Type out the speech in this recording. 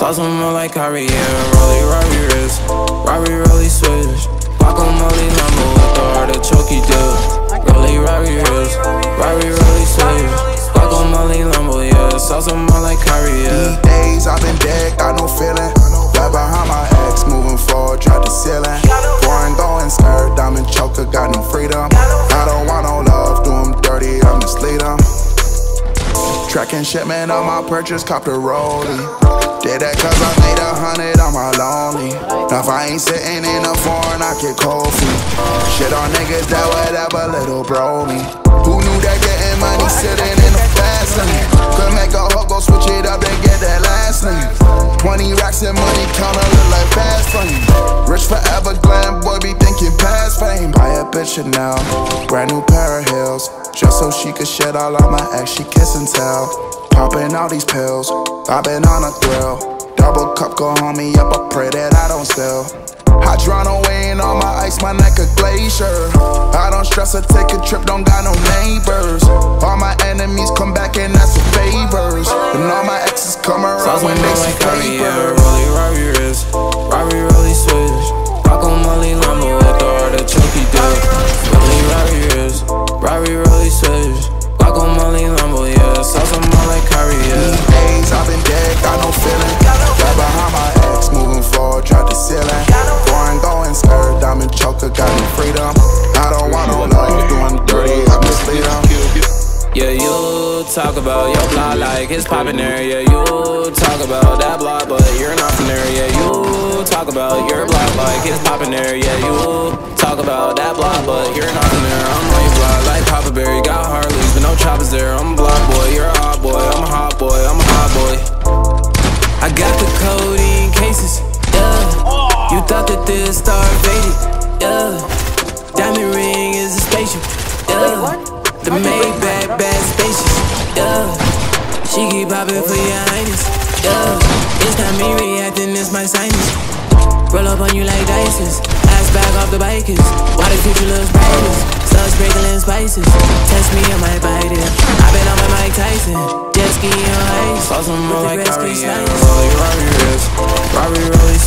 On more like Kyrie, yeah. Rolly, Robbie wrist. Robbie, Rolly switch. Guacamole Lambo with the artichoke dip. Rolly, Robbie wrist. Robbie, Rolly switch. Guacamole Lambo, yeah. On more like Kyrie, yeah. These days I've been dead, got no feeling. Right behind my ex, moving forward, drop the ceiling. Foreign going skirt, diamond choker, got no freedom. I don't want no love, do them dirty, I mislead them. Tracking shipment on my purchase, cop the rollie. Did that cause I made a hundred on my lonely. Now if I ain't sitting in a foreign, I get cold feet. Shit on niggas that would ever little bro me. Who knew that getting money sitting in the fast lane? Could make a hoe go switch it up and get that last name. 20 racks and money counter look like fast fame. Rich forever, glam boy be thinking past fame. Buy a bitch now, brand new pair of heels. Just so she could shed all of my ex, she kiss and tell. Popping all these pills, I've been on a thrill. Double cup go me up, I pray that I don't spill. Hydrano weighing on my ice, my neck a glacier. I don't stress or take a trip, don't got no neighbors. Talk about your block like it's poppin' there. Yeah, you talk about that block, but you're not from there. Yeah, you talk about your block like it's poppin' there. Yeah, you talk about that block, but you're not from there. I'm your block like Papa Berry, got Harleys, but no choppers there. I'm a block boy, you're a hot boy. I'm a hot boy, I'm a hot boy. I got the codeine cases, yeah. You thought that this star faded, yeah. Diamond ring is a spaceship, yeah. The Maybach bad spacious, yeah. She keep popping for your highness, yeah. It's not me reacting, it's my sinus. Roll up on you like dices, ass back off the bikers. Why the future looks brightest? Start sprinkling spices. Test me, I might bite it. i been on my Mike Tyson, jet ski on ice. Sauce on more like Kyrie, yeah. Rolly, Robbie wrist, Robbie, Rolly